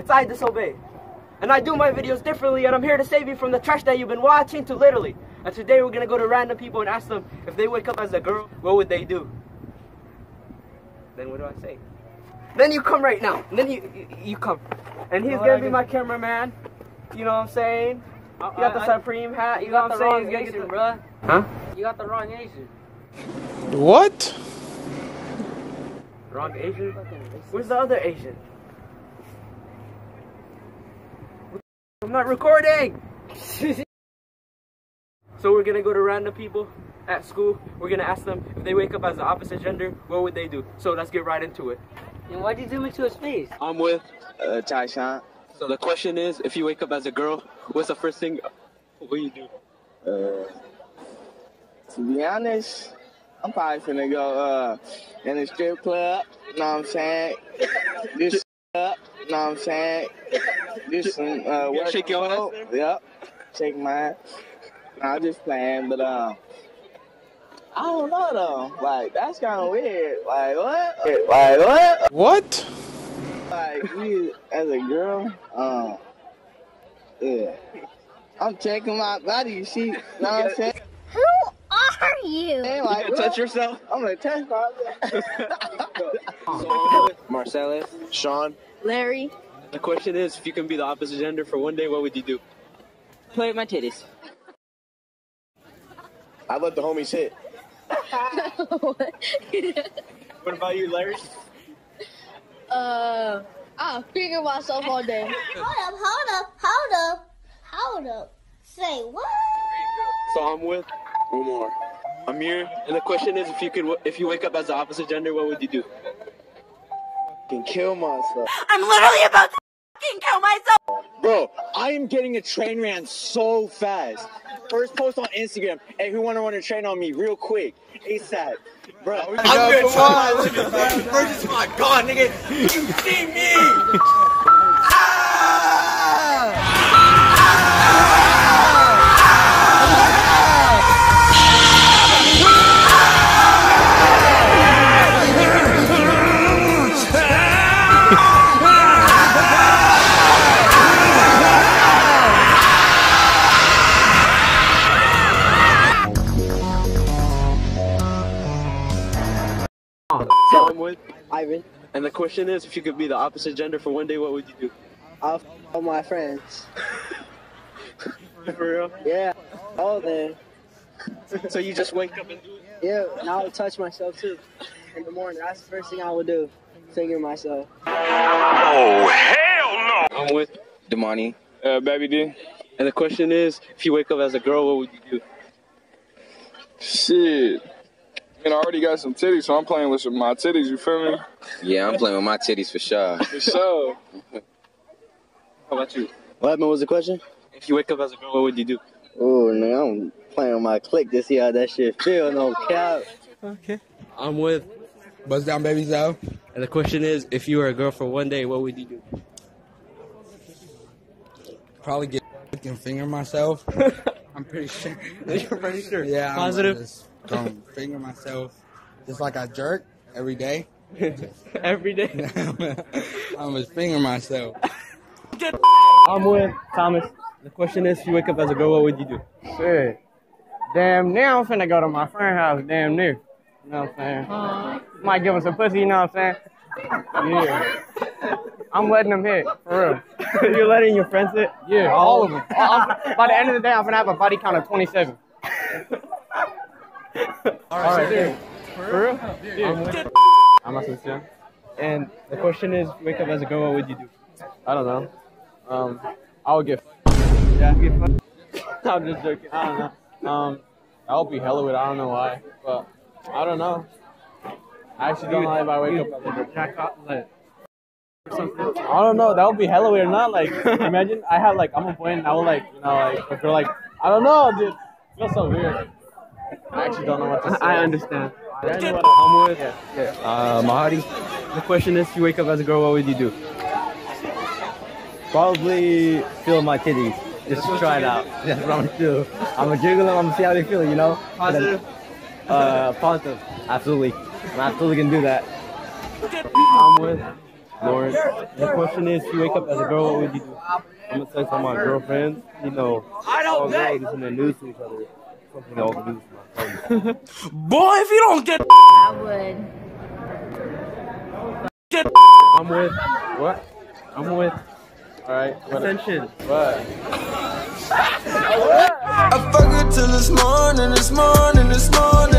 It's I disobey. And I do my videos differently, and I'm here to save you from the trash that you've been watching to literally. And today we're gonna go to random people and ask them if they wake up as a girl, what would they do? Then what do I say? Then you come right now. And then you, you you come. And he's Well, gonna I be guess- my cameraman. You know what I'm saying? You got the I- Supreme hat. You, You know got what the I'm saying? wrong He's gonna Asian, get the- bruh. Huh? You got the wrong Asian. What? Wrong Asian? Where's the other Asian? I'm not recording! so we're gonna go to random people at school. We're gonna ask them if they wake up as the opposite gender, what would they do? So let's get right into it. And why'd you zoom into his face? I'm with. Uh, Tyshawn. So the question is, if you wake up as a girl, what's the first thing? What do you do? Uh, to be honest, I'm probably finna go uh in a strip club. Know what I'm saying? Do some up. Know what I'm saying? Do some uh work. shake your ass out. Yep. Shake my. Nah, I'm just playing, but um. I don't know though. Like that's kind of weird. Like what? Like what? What? Like you as a girl, um, yeah. I'm checking my body. You see, know what I'm saying? Who are you? Hey, like, You gonna touch yourself? I'm gonna touch myself. Marcellus. Sean. Larry. The question is, if you can be the opposite gender for one day, what would you do? Play with my titties. I let the homies hit. What about you, Larry? uh, I'll finger myself all day. Hold up, hold up, hold up, hold up. Say what? So I'm with. One more. Amir. And the question is, if you could, if you wake up as the opposite gender, what would you do? Can kill myself. I'm literally about to fucking kill myself. Bro, I am getting a train ran so fast. First post on Instagram. Hey, who wanna run a train on me real quick? ASAP. Bro, I'm gonna try. Look at that. Versus my god, nigga. You see me? So I'm with. Ivan, And the question is, if you could be the opposite gender for one day, what would you do? I'll f- all my friends. For real? Yeah. Oh, then. So you just wake up and do it? Yeah, and I would touch myself too. In the morning, that's the first thing I would do. Finger myself. Oh, hell no! I'm with. Damani. Uh, baby D. And the question is, if you wake up as a girl, what would you do? Shit. I mean, I already got some titties, so I'm playing with some my titties. You feel me? Yeah, I'm playing with my titties for sure. For sure. How about you? What was the question? If you wake up as a girl, what would you do? Oh, nigga, I'm playing with my click to see how that shit feel. No cap. Okay. I'm with. Buzz down, baby Zoe. And the question is, if you were a girl for one day, what would you do? Probably get and finger myself. I'm pretty sure. You're pretty sure. Yeah, Positive? I'm just gonna finger myself just like I jerk every day. Every day. I'm just finger myself. I'm with Thomas. The question is, if you wake up as a girl, what would you do? Shit. Damn near I'm finna go to my friend's house, damn near. You know what I'm saying? Might give him some pussy, you know what I'm saying? Yeah. I'm letting them hit, for real. You're letting your friends hit? Yeah, all of them. By the end of the day, I'm gonna have a body count of 27. All right, yeah. For real? Yeah. I'm a sincere. And the question is, wake up as a girl, what would you do? I don't know. Um, I would get. Yeah, get fucked. I'm just joking. I don't know. Um, I would be hella with. I don't know why, but I don't know. I actually don't know if I wake up as a girl. Jackpot, like, something. I don't know. That would be hella weird. Not like imagine I have like I'm a boy and I would like you know like a girl like I don't know, dude. It feels so weird. I actually don't know what to say. I understand. Yeah, you know what- I'm with. Yeah, yeah. Uh, Mahadi. The question is, if you wake up as a girl, what would you do? Probably feel my titties. Just try it out. That's what I'm gonna do. I'm gonna jiggle them. I'm gonna see how they feel. You know. Positive. Uh, positive. Absolutely. I'm absolutely gonna do that. I'm with. Lauren. The question is, if you wake up as a girl, what would you do? I'm gonna text all my girlfriends. You know, I don't all know. girls listen to news to each other. Something all the news. to my friends. Boy, if you don't get I would. Get I'm with what? I'm with. All right. Attention. What? I fuck her till this morning, this morning, this morning.